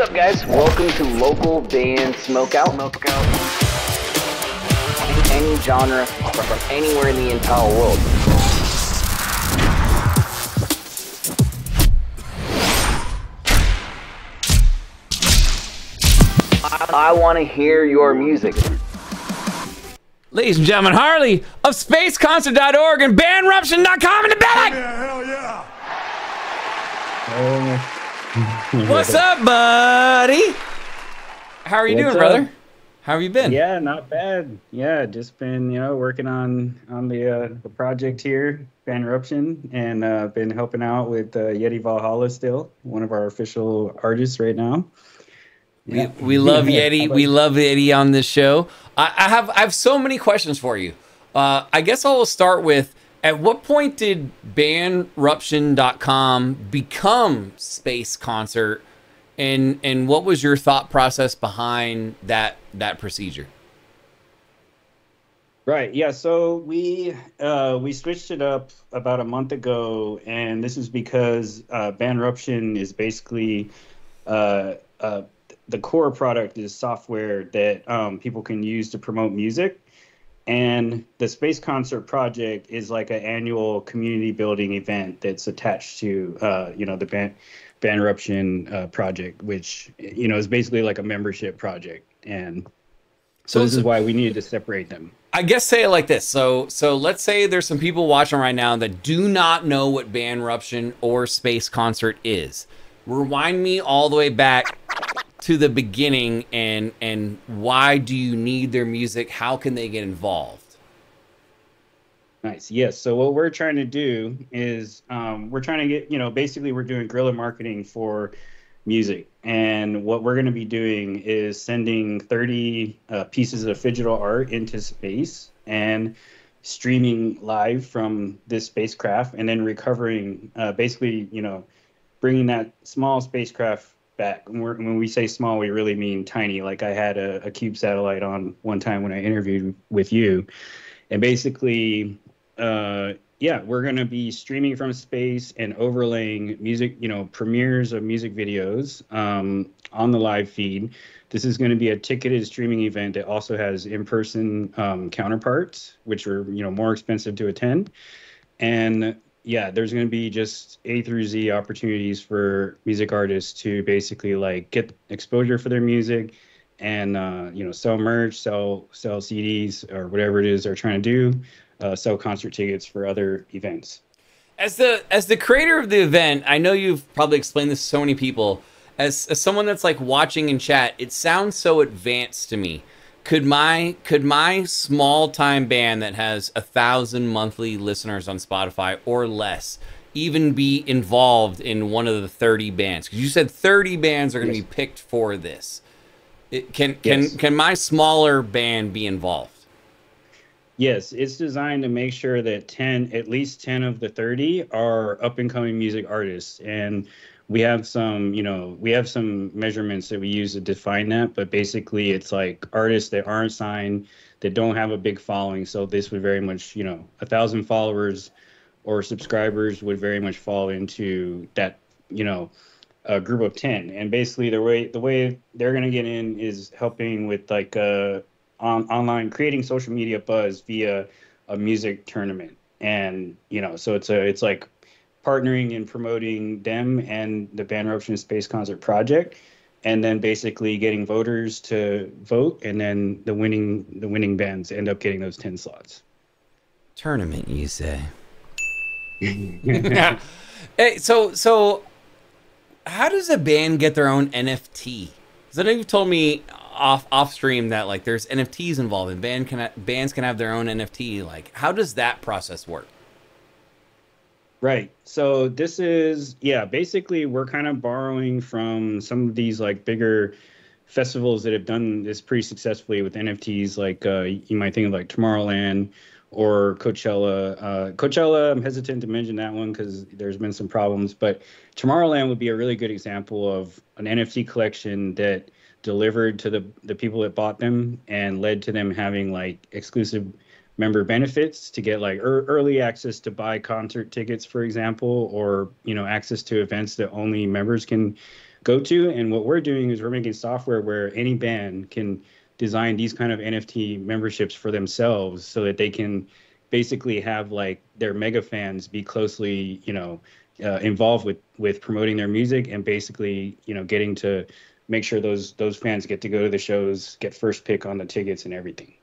What's up, guys? Welcome to Local Band Smokeout. Smokeout. Any genre from anywhere in the entire world. I, I want to hear your music. Ladies and gentlemen, Harley of SpaceConcert.org and BandRuption.com in the building. Yeah, hell yeah. Oh, What's up, buddy? How are you What's doing, up? brother? How have you been? Yeah, not bad. Yeah, just been you know working on on the uh, the project here, Eruption, and uh, been helping out with uh, Yeti Valhalla still, one of our official artists right now. We, we love Yeti. We love Yeti on this show. I, I have I have so many questions for you. Uh, I guess I will start with at what point did bandruption.com become Space Concert and and what was your thought process behind that that procedure? Right. Yeah. So we uh, we switched it up about a month ago, and this is because uh, is basically uh, uh, the core product is software that um, people can use to promote music, and the Space Concert project is like an annual community building event that's attached to uh, you know the band Bandruption uh, project, which you know is basically like a membership project, and so So- this is why we needed to separate them. I guess say it like this. So so let's say there's some people watching right now that do not know what Bandruption or space concert is. Rewind me all the way back to the beginning and and why do you need their music? How can they get involved? Nice. Yes. So what we're trying to do is um, we're trying to get you know basically we're doing guerrilla marketing for music, and what we're going to be doing is sending 30 uh, pieces of digital art into space and streaming live from this spacecraft, and then recovering uh, basically you know bringing that small spacecraft back. We're, when we say small, we really mean tiny. Like I had a, a cube satellite on one time when I interviewed with you, and basically uh, yeah, we're going to be streaming from space and overlaying music, you know, premieres of music videos um, on the live feed. This is going to be a ticketed streaming event that also has in-person um, counterparts, which are you know more expensive to attend. And yeah, there's going to be just A through Z opportunities for music artists to basically like get exposure for their music and uh, you know sell merch, sell sell CDs or whatever it is they're trying to do uh, sell concert tickets for other events. As the as the creator of the event, I know you've probably explained this to so many people. As, as someone that's like watching in chat, it sounds so advanced to me. Could my could my small time band that has a thousand monthly listeners on Spotify or less even be involved in one of the thirty bands? Because you said thirty bands are going to Yes. be picked for this. It, can can Yes. can my smaller band be involved? Yes, it's designed to make sure that 10, at least 10 of the 30 are up and coming music artists. And we have some, you know, we have some measurements that we use to define that. But basically, it's like artists that aren't signed, that don't have a big following. So this would very much, you know, a thousand followers or subscribers would very much fall into that, you know, a group of 10 and basically the way the way they're going to get in is helping with like uh on, online creating social media buzz via a music tournament and you know so it's a it's like partnering and promoting them and the Bandruption space concert project and then basically getting voters to vote and then the winning the winning bands end up getting those 10 slots Tournament, you say? yeah. Hey, so so how does a band get their own NFT? Because I know you've told me off off stream that like there's NFTs involved and band can bands can have their own NFT. Like, how does that process work? Right. So this is yeah, basically we're kind of borrowing from some of these like bigger festivals that have done this pretty successfully with NFTs like uh you might think of like Tomorrowland or Coachella. Uh Coachella, I'm hesitant to mention that one cuz there's been some problems, but Tomorrowland would be a really good example of an NFT collection that delivered to the the people that bought them and led to them having like exclusive member benefits to get like ear early access to buy concert tickets for example or you know access to events that only members can go to. And what we're doing is we're making software where any band can design these kind of NFT memberships for themselves so that they can basically have like their mega fans be closely, you know, uh, involved with with promoting their music and basically, you know, getting to make sure those those fans get to go to the shows, get first pick on the tickets and everything.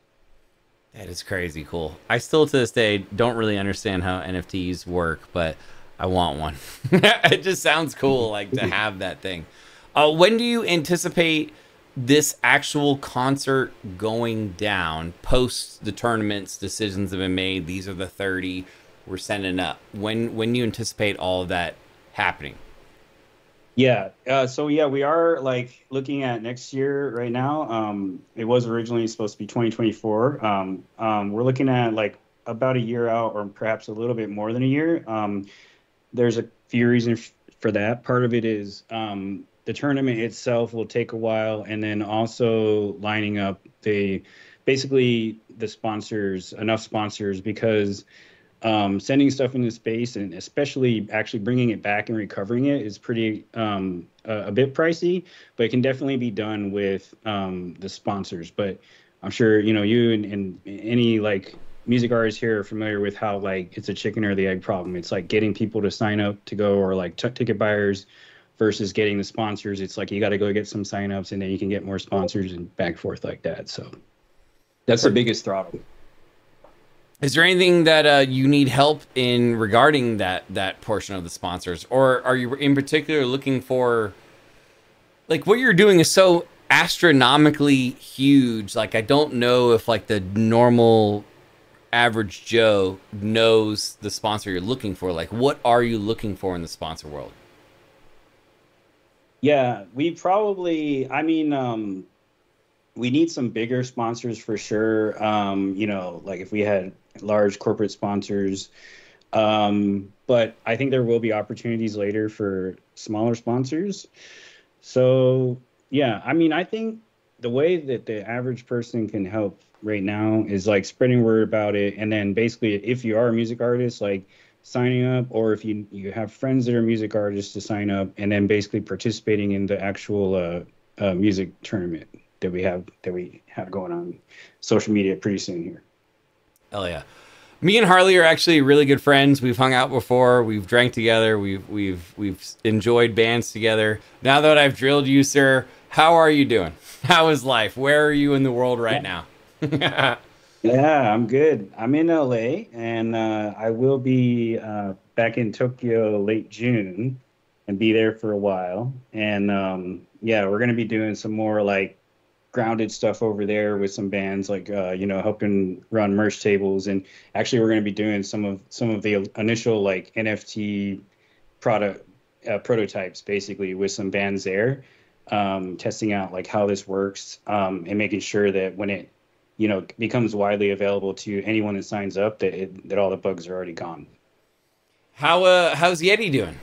That is crazy cool. I still to this day don't really understand how NFTs work, but I want one. it just sounds cool, like to have that thing. Uh, when do you anticipate this actual concert going down? Post the tournaments, decisions have been made. These are the thirty we're sending up. When when do you anticipate all of that happening? Yeah. Uh, so yeah, we are like looking at next year right now. Um, it was originally supposed to be 2024. Um, um, we're looking at like about a year out, or perhaps a little bit more than a year. Um, there's a few reasons for that. Part of it is um, the tournament itself will take a while, and then also lining up the basically the sponsors, enough sponsors, because um, sending stuff into space and especially actually bringing it back and recovering it is pretty um, a, a, bit pricey, but it can definitely be done with um, the sponsors. But I'm sure you know you and, and any like music artists here are familiar with how like it's a chicken or the egg problem. It's like getting people to sign up to go or like t- ticket buyers versus getting the sponsors. It's like you got to go get some signups and then you can get more sponsors and back forth like that. So that's the biggest throttle. Is there anything that uh, you need help in regarding that that portion of the sponsors, or are you in particular looking for? Like what you're doing is so astronomically huge. Like I don't know if like the normal average Joe knows the sponsor you're looking for. Like what are you looking for in the sponsor world? Yeah, we probably. I mean, um, we need some bigger sponsors for sure. Um, you know, like if we had large corporate sponsors. Um, but I think there will be opportunities later for smaller sponsors. So, yeah, I mean, I think the way that the average person can help right now is like spreading word about it. And then basically, if you are a music artist, like signing up, or if you, you have friends that are music artists to sign up, and then basically participating in the actual uh, uh, music tournament that we have that we have going on social media pretty soon here. Hell yeah. Me and Harley are actually really good friends. We've hung out before. We've drank together. We've we've we've enjoyed bands together. Now that I've drilled you, sir, how are you doing? How is life? Where are you in the world right now? yeah, I'm good. I'm in LA, and uh, I will be uh, back in Tokyo late June, and be there for a while. And um, yeah, we're gonna be doing some more like grounded stuff over there with some bands like uh, you know helping run merch tables. And actually we're going to be doing some of some of the initial like nft product uh, prototypes basically with some bands there um, testing out like how this works um, and making sure that when it you know becomes widely available to anyone that signs up that it, that all the bugs are already gone. How uh how's yeti doing?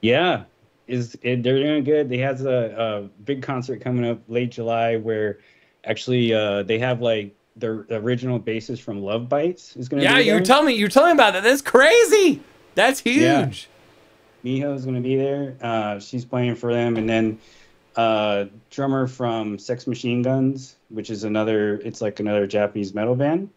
Yeah is it, they're doing good. They has a, a, big concert coming up late July where actually uh, they have like the original basis from Lovebites is going to. Yeah, you tell me. You tell me about that. That's crazy. That's huge. Yeah. Miho is going to be there. Uh, she's playing for them, and then uh, drummer from Sex Machine Guns, which is another. It's like another Japanese metal band.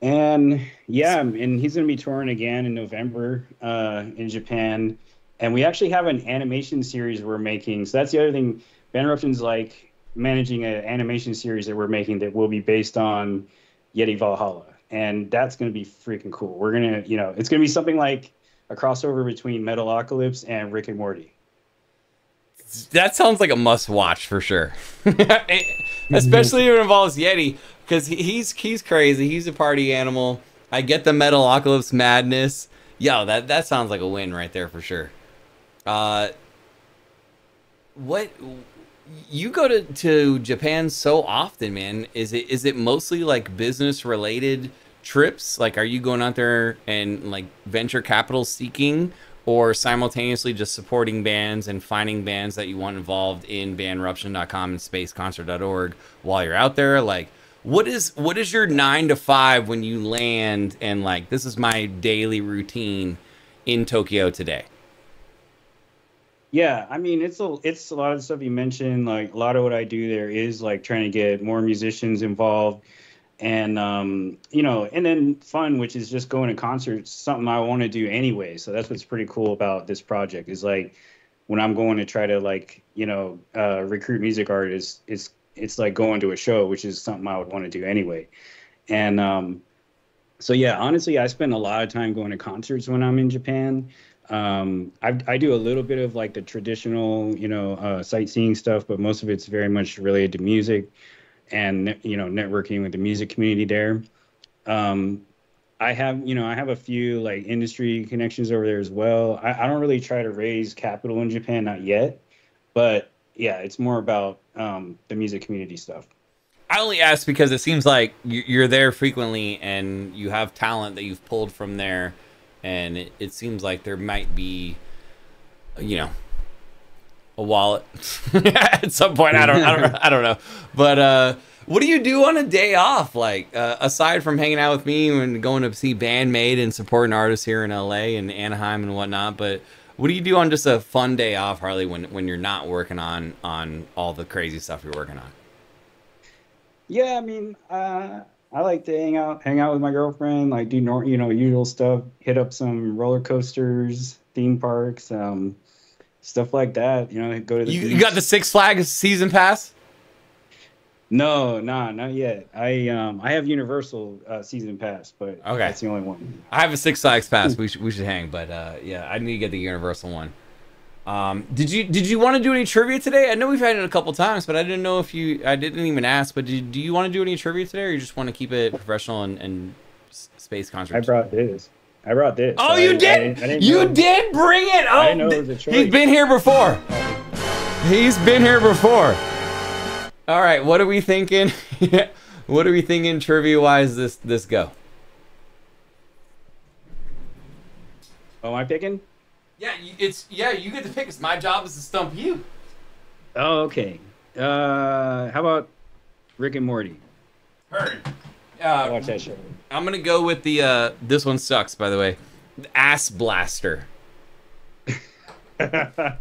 And yeah, and he's going to be touring again in November uh, in Japan and we actually have an animation series we're making. So that's the other thing. Bandruption's like managing an animation series that we're making that will be based on Yeti Valhalla, and that's going to be freaking cool. We're gonna, you know, it's going to be something like a crossover between Metalocalypse and Rick and Morty. That sounds like a must watch for sure. Mhm. Especially if it involves Yeti, because he's he's crazy. He's a party animal. I get the Metalocalypse madness. Yo, that that sounds like a win right there for sure. Uh, what you go to, to Japan so often, man? Is it is it mostly like business related trips? Like, are you going out there and like venture capital seeking, or simultaneously just supporting bands and finding bands that you want involved in bandruption.com and spaceconcert.org while you're out there? Like, what is what is your nine to five when you land and like this is my daily routine in Tokyo today? Yeah, I mean it's a it's a lot of stuff you mentioned. Like a lot of what I do there is like trying to get more musicians involved, and um, you know, and then fun, which is just going to concerts. Something I want to do anyway. So that's what's pretty cool about this project is like when I'm going to try to like you know uh, recruit music artists, it's it's like going to a show, which is something I would want to do anyway. And um, so yeah, honestly, I spend a lot of time going to concerts when I'm in Japan. Um, I, I do a little bit of like the traditional, you know, uh, sightseeing stuff, but most of it's very much related to music and you know networking with the music community there. Um, I have, you know, I have a few like industry connections over there as well. I, I don't really try to raise capital in Japan, not yet, but yeah, it's more about um, the music community stuff. I only ask because it seems like you're there frequently and you have talent that you've pulled from there and it, it seems like there might be, you know, a wallet at some point. I don't, I don't, I don't know. But uh, what do you do on a day off? Like uh, aside from hanging out with me and going to see Band-Maid and supporting artists here in LA and Anaheim and whatnot, but what do you do on just a fun day off, Harley, when when you're not working on on all the crazy stuff you're working on? Yeah, I mean, uh, I like to hang out, hang out with my girlfriend, like do nor- you know usual stuff, hit up some roller coasters, theme parks, um, stuff like that. You know, go to the. You, you got the Six Flags season pass? No, nah, not yet. I um I have Universal uh, season pass, but okay. that's the only one. I have a Six Flags pass. we should we should hang, but uh, yeah, I need to get the Universal one. Um, did you did you want to do any trivia today? I know we've had it a couple times, but I didn't know if you. I didn't even ask. But did, do you want to do any trivia today, or you just want to keep it professional and, and space concert? I brought this. I brought this. Oh, you I, did! I, I you know. did bring it! Oh, I know it was a choice. He's been here before. He's been here before. All right, what are we thinking? what are we thinking trivia wise? This this go. Oh, am I picking? Yeah, it's yeah. You get to pick. It's my job is to stump you. Oh, okay. Uh, how about Rick and Morty? Heard. Uh, watch that show. I'm gonna go with the. Uh, this one sucks, by the way. Ass blaster. that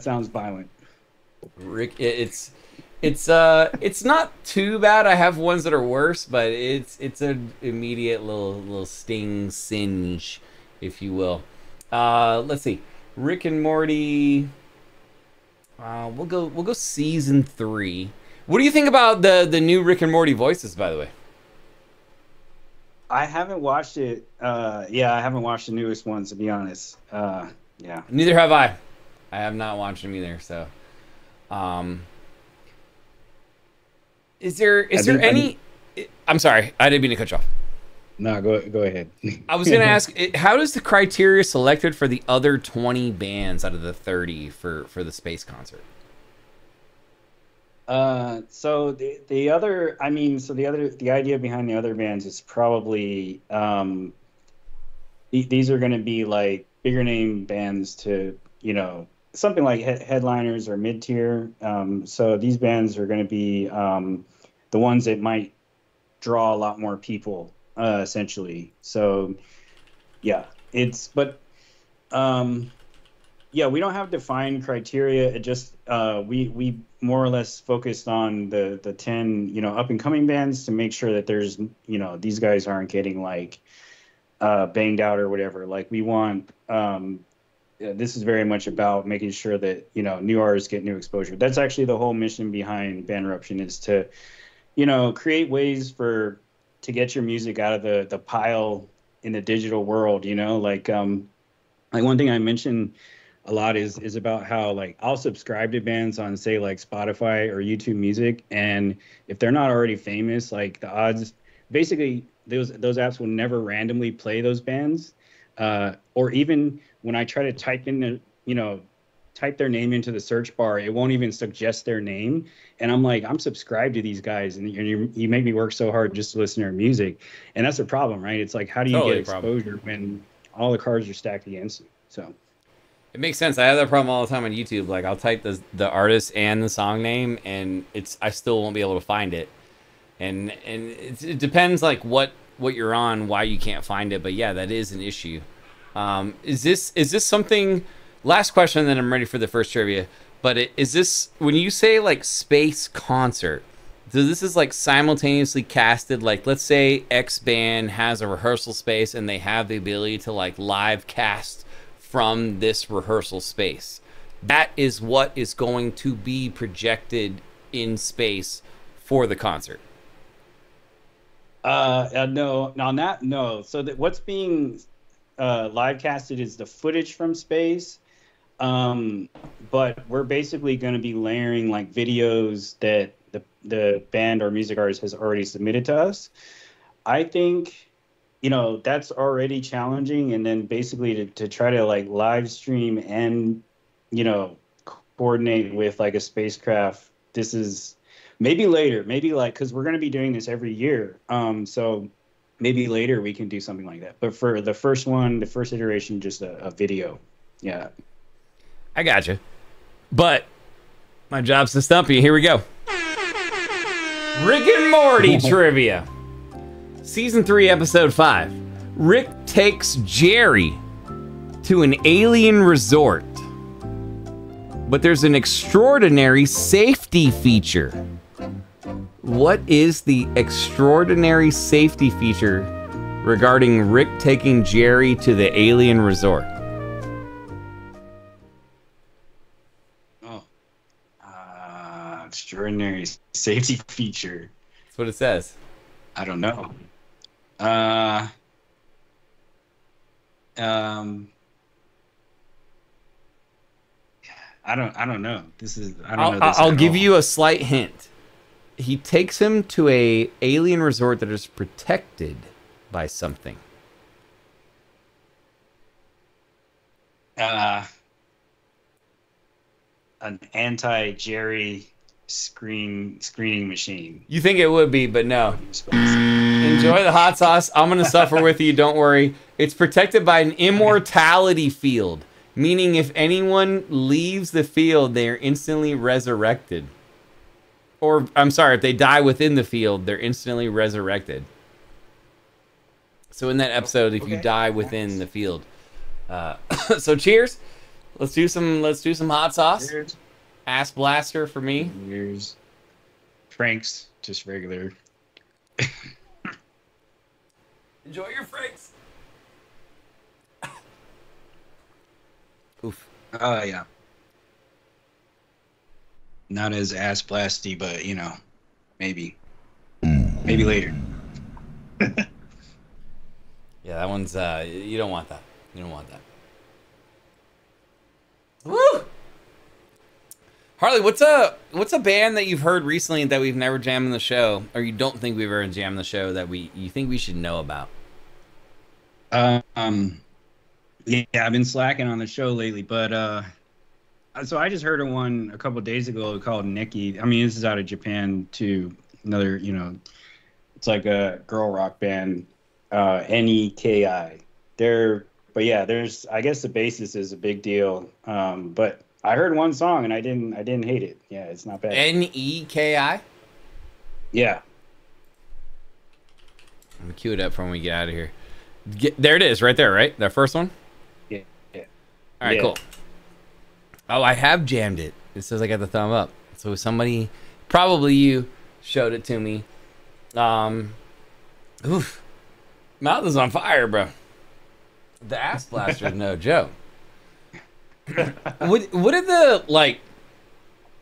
sounds violent. Rick, it's it's uh it's not too bad. I have ones that are worse, but it's it's an immediate little little sting singe, if you will. Uh, let's see, Rick and Morty. Uh, we'll go. We'll go season three. What do you think about the the new Rick and Morty voices? By the way, I haven't watched it. Uh, yeah, I haven't watched the newest ones to be honest. Uh, yeah. Neither have I. I have not watched them either. So, um, is there is there any? I'm sorry, I didn't mean to cut you off. No, go go ahead. I was going to ask, how does the criteria selected for the other 20 bands out of the 30 for for the space concert? Uh, so the the other, I mean, so the other, the idea behind the other bands is probably um, these are going to be like bigger name bands to you know something like he- headliners or mid tier. Um, so these bands are going to be um, the ones that might draw a lot more people uh, essentially. So, yeah, it's but um, yeah, we don't have defined criteria. It just uh, we we more or less focused on the the ten you know up and coming bands to make sure that there's you know these guys aren't getting like uh, banged out or whatever. Like we want um, this is very much about making sure that you know new artists get new exposure. That's actually the whole mission behind Bandruption is to you know create ways for to get your music out of the the pile in the digital world you know? Like um like one thing i mentioned a lot is is about how like I'll subscribe to bands on say like Spotify or YouTube Music, and if they're not already famous, like the odds, basically those those apps will never randomly play those bands, uh, or even when I try to type in the you know type their name into the search bar, it won't even suggest their name. And I'm like, I'm subscribed to these guys, and you you make me work so hard just to listen to their music, and that's the problem, right? It's like, how do you totally get exposure when all the cards are stacked against you? So. It makes sense. I have that problem all the time on YouTube. Like I'll type the the artist and the song name, and it's I still won't be able to find it. And and it depends like what what you're on, why you can't find it. But yeah, that is an issue. Um, is this is this something last question, then I'm ready for the first trivia. But it, is this when you say like space concert? So this is like simultaneously casted. Like let's say X band has a rehearsal space, and they have the ability to like live cast from this rehearsal space. That is what is going to be projected in space for the concert. Uh, uh no, on that no. So that what's being uh, live casted is the footage from space. Um, but we're basically going to be layering like videos that the the band or music artist has already submitted to us. I think, you know, that's already challenging, and then basically to, to try to like live stream and, you know, coordinate with like a spacecraft. This is maybe later, maybe like because we're going to be doing this every year. Um, so maybe later we can do something like that. But for the first one, the first iteration, just a, a video. Yeah. I got you. But my job's to stump you. Here we go. Rick and Morty trivia. Season 3, Episode 5. Rick takes Jerry to an alien resort. But there's an extraordinary safety feature. What is the extraordinary safety feature regarding Rick taking Jerry to the alien resort? Extraordinary safety feature. That's what it says. I don't know. Uh, um, I don't. I don't know. This is. I don't I'll, know. This I'll give all. you a slight hint. He takes him to a alien resort that is protected by something. uh, an anti Jerry screen screening machine. You think it would be, but no. Enjoy the hot sauce. I'm gonna suffer with you. Don't worry. It's protected by an immortality field, meaning if anyone leaves the field, they are instantly resurrected. Or I'm sorry, if they die within the field, they're instantly resurrected. So in that episode, if you die within the field, uh, so cheers. Let's do some. Let's do some hot sauce. Cheers. Ass blaster for me. Here's Frank's just regular. Enjoy your franks. Oof. Oh yeah. Not as ass blasty, but you know, maybe, maybe later. Yeah, that one's uh you don't want that. You don't want that. Woo! Harley, what's a what's a band that you've heard recently that we've never jammed in the show, or you don't think we've ever jammed in the show that we you think we should know about? Um, yeah, I've been slacking on the show lately, but uh, so I just heard of one a couple days ago called Nikki. I mean, this is out of Japan too. Another, you know, it's like a girl rock band, uh, N E K I. They're, but yeah, there's. I guess the basis is a big deal. Um, but I heard one song and I didn't. I didn't hate it. Yeah, it's not bad. N E K I. yeah. Let me cue it up for when we get out of here. Get, there it is, right there, right? That first one. Yeah. Yeah. All right, Yeah. cool. Oh, I have jammed it. It says I got the thumb up. So somebody, probably you, showed it to me. Um, oof, mouth is on fire, bro. The ass blaster is no joke. What what are the like?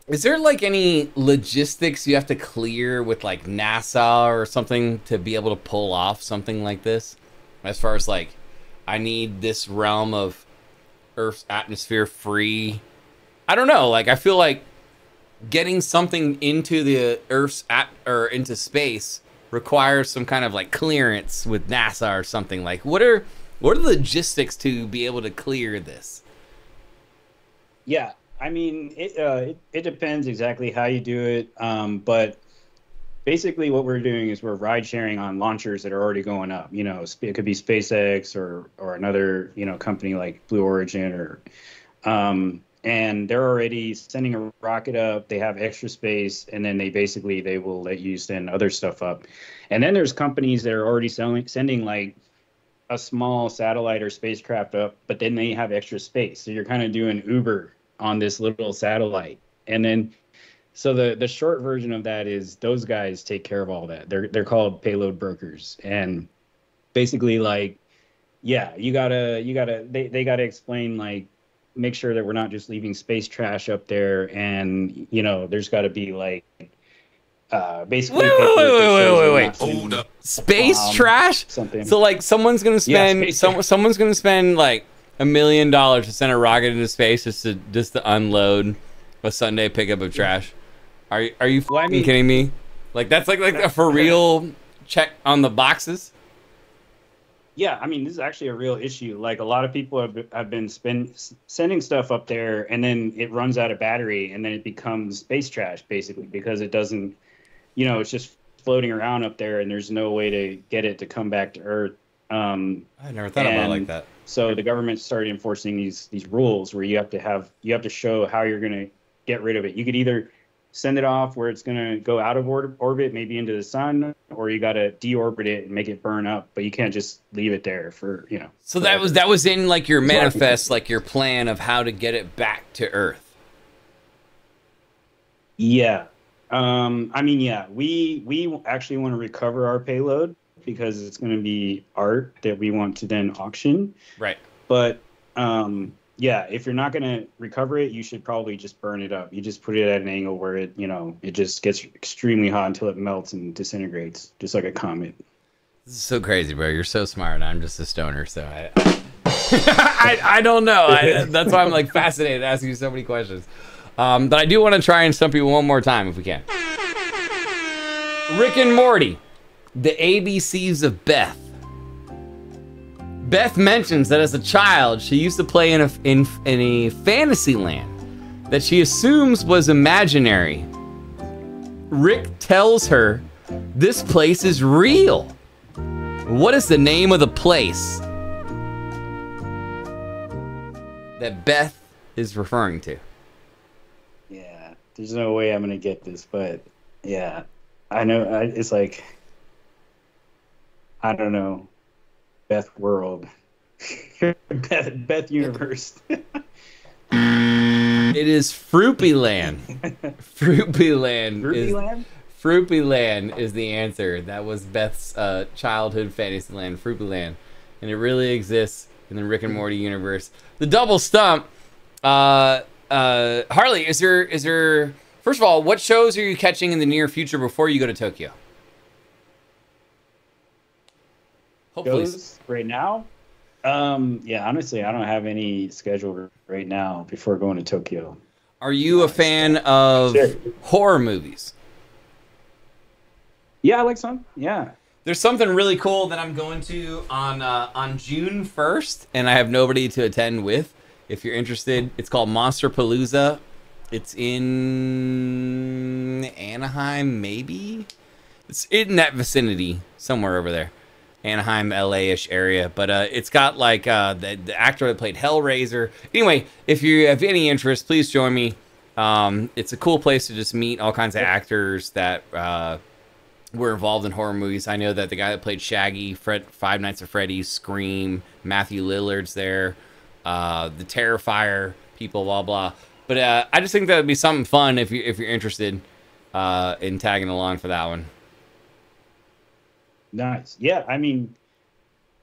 Is there like any logistics you have to clear with like NASA or something to be able to pull off something like this? As far as like, I need this realm of Earth's atmosphere free. I don't know. Like I feel like getting something into the Earth's at or into space requires some kind of like clearance with NASA or something. Like what are what are the logistics to be able to clear this? Yeah, I mean, it, uh, it it depends exactly how you do it, um, but basically, what we're doing is we're ride sharing on launchers that are already going up. You know, it could be SpaceX or or another you know company like Blue Origin or, um, and they're already sending a rocket up. They have extra space, and then they basically they will let you send other stuff up, and then there's companies that are already selling sending like a small satellite or spacecraft up, but then they have extra space. So you're kind of doing Uber on this little satellite. And then so the the short version of that is those guys take care of all that. They're they're called payload brokers. And basically like yeah, you gotta you gotta they, they gotta explain like make sure that we're not just leaving space trash up there and you know, there's gotta be like uh, basically. Wait, wait, wait, wait, wait, wait, wait. Hold up. Space Um, trash. Something. So like someone's gonna spend space some, someone's gonna spend like a million dollars to send a rocket into space just to just to unload a Sunday pickup of trash. Are you are you Well, I mean- kidding me? Like that's like like a for real check on the boxes. Yeah, I mean, this is actually a real issue. Like a lot of people have, have been spend, sending stuff up there, and then it runs out of battery, and then it becomes space trash, basically, because it doesn't, you know, it's just floating around up there, and there's no way to get it to come back to Earth. Um, I never thought about it like that. so the government started enforcing these these rules where you have to have you have to show how you're going to get rid of it. You could either send it off where it's going to go out of or- orbit, maybe into the sun, or you got to deorbit it and make it burn up. But you can't just leave it there for you know. So that was that was in like your That's what I manifest, like your plan of how to get it back to Earth. Yeah. Um, I mean, yeah, we we actually want to recover our payload because it's going to be art that we want to then auction. Right. But um, yeah, if you're not going to recover it, you should probably just burn it up. You just put it at an angle where it, you know, it just gets extremely hot until it melts and disintegrates, just like a comet. This is so crazy, bro. You're so smart. I'm just a stoner, so I I, I don't know. I, that's why I'm like fascinated asking you so many questions. Um, but I do want to try and stump you one more time if we can. Rick and Morty, the ABCs of Beth. Beth mentions that as a child, she used to play in a in, in a fantasy land that she assumes was imaginary. Rick tells her this place is real. What is the name of the place that Beth is referring to? There's no way I'm going to get this, but yeah, I know I, it's like, I don't know, Beth World, Beth, Beth Universe. It is Froopyland. Froopyland Ruby is Land? Land is the answer. That was Beth's uh, childhood fantasy land, Froopyland, and it really exists in the Rick and Morty universe. The double stump. Uh, uh, Harley, is there is there? First of all, what shows are you catching in the near future before you go to Tokyo? Hopefully, right now? Um, yeah, honestly, I don't have any scheduled right now before going to Tokyo. are you a fan of Sure. horror movies? Yeah, I like some. Yeah. There's something really cool that I'm going to on uh, on June 1st, and I have nobody to attend with. If you're interested, it's called Monsterpalooza. It's in Anaheim, maybe. It's in that vicinity, somewhere over there, Anaheim, LA-ish area. But uh, it's got like uh, the the actor that played Hellraiser. Anyway, if you have any interest, please join me. Um, it's a cool place to just meet all kinds of actors that. Uh, were involved in horror movies. I know that the guy that played Shaggy, Fred, Five Nights at Freddy's, Scream, Matthew Lillard's there, uh, the Terrifier people, blah blah. But uh, I just think that would be something fun if you if you're interested uh, in tagging along for that one. Nice. Yeah, I mean,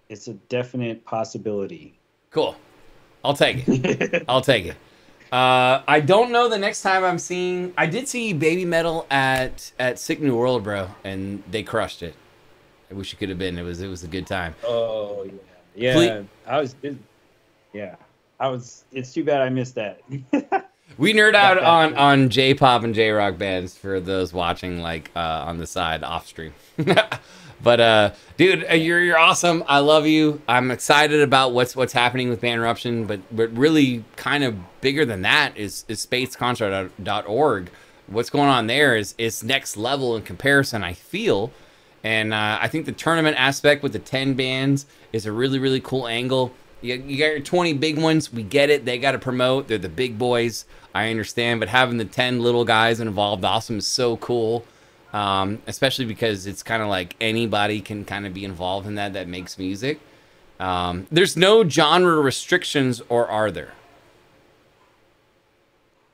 it's a definite possibility. Cool. I'll take it. I'll take it. Uh, I don't know the next time I'm seeing. I did see Babymetal at at Sick New World, bro, and they crushed it. I wish you could have been. It was it was a good time. Oh yeah, yeah. Ple- I was, it- yeah, I was. It's too bad I missed that. We nerd out on on J pop and J rock bands for those watching like uh, on the side off stream. but uh, dude, uh, you're you're awesome. I love you. I'm excited about what's what's happening with Bandruption, but but really kind of bigger than that is is spaceconcert.org. What's going on there is is next level in comparison. I feel. And uh, I think the tournament aspect with the 10 bands is a really, really cool angle. You, you got your 20 big ones. We get it. They got to promote. They're the big boys. I understand. But having the 10 little guys involved, awesome, is so cool. Um, especially because it's kind of like anybody can kind of be involved in that that makes music. Um, there's no genre restrictions, or are there?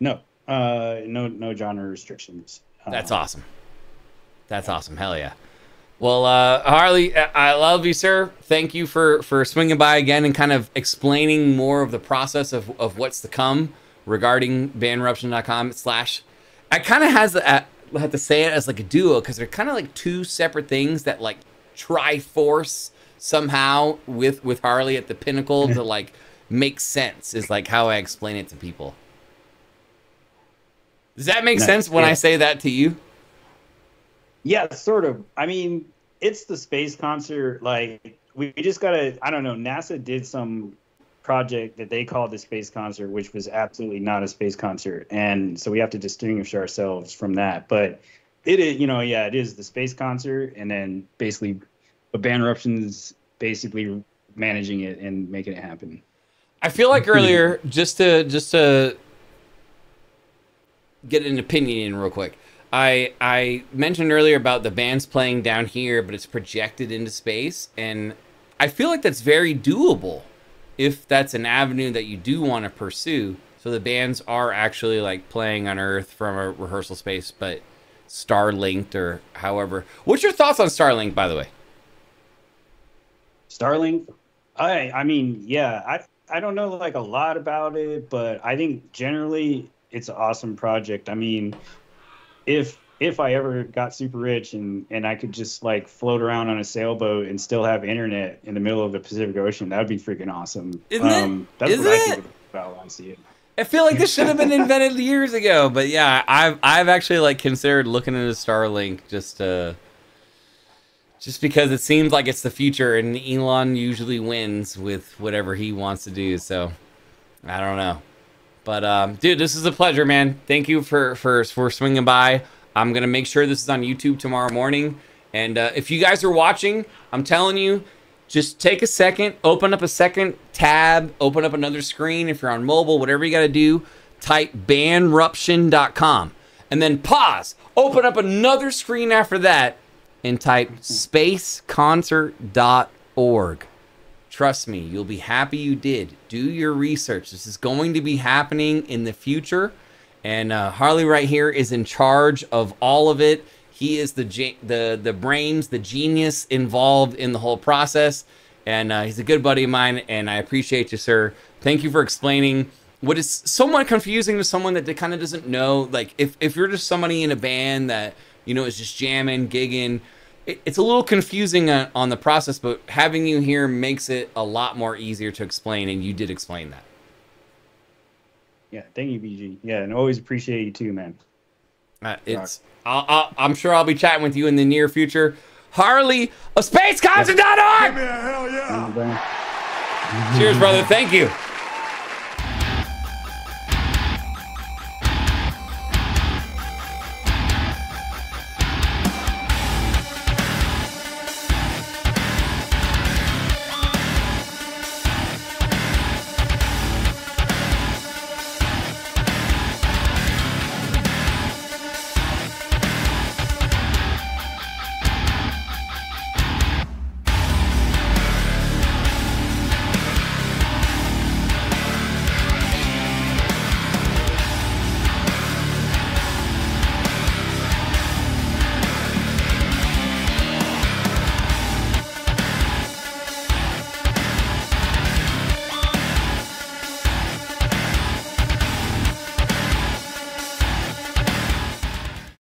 No, uh, no, no genre restrictions. That's Uh, awesome. That's awesome. Hell yeah. Well, uh, Harley, I love you, sir. Thank you for for swinging by again and kind of explaining more of the process of, of what's to come regarding bandruption.com slash. I kind of has I have to say it as like a duo because they're kind of like two separate things that like triforce somehow with with Harley at the pinnacle to like make sense is like how I explain it to people. Does that make Nice. sense when I say that to you? Yeah, sort of. I mean, it's the space concert. Like, we just gotta. I don't know. NASA did some project that they called the space concert, which was absolutely not a space concert, and so we have to distinguish ourselves from that. But it is, you know, yeah, it is the space concert, and then basically, a Bandruptions basically managing it and making it happen. I feel like earlier, just to just to get an opinion in real quick. I I mentioned earlier about the bands playing down here, but it's projected into space, and I feel like that's very doable if that's an avenue that you do want to pursue. So the bands are actually like playing on Earth from a rehearsal space, but Starlinked or however. What's your thoughts on Starlink, by the way? Starlink, I I mean, yeah, I I don't know like a lot about it, but I think generally it's an awesome project. I mean, if if I ever got super rich and and I could just like float around on a sailboat and still have internet in the middle of the Pacific Ocean, that would be freaking awesome. Isn't it? That's Isn't what I think about when I see it. I feel like this should have been invented years ago, but yeah, I've I've actually like considered looking into Starlink just uh just because it seems like it's the future and Elon usually wins with whatever he wants to do, so I don't know. But um dude, this is a pleasure, man. Thank you for for for swinging by. I'm to make sure this is on YouTube tomorrow morning. And uh, if you guys are watching, I'm telling you, just take a second, open up a second tab, open up another screen. If you're on mobile, whatever you got to do, type bandruption.com and then pause, open up another screen after that, and type spaceconcert.org. Trust me, you'll be happy you did. Do your research. This is going to be happening in the future. And uh, Harley right here is in charge of all of it. He is the the the brains, the genius involved in the whole process, and uh, he's a good buddy of mine. And I appreciate you, sir. Thank you for explaining what is somewhat confusing to someone that kind of doesn't know. Like if if you're just somebody in a band that you know is just jamming, gigging, it, it's a little confusing on, on the process. But having you here makes it a lot more easier to explain, and you did explain that. Yeah, thank you, BG. Yeah, and always appreciate you too, man. Uh, it's. I'll, I'll, I'm sure I'll be chatting with you in the near future. Harley of SpaceConcert.org. Thank you, Brian. Cheers, brother. Thank you.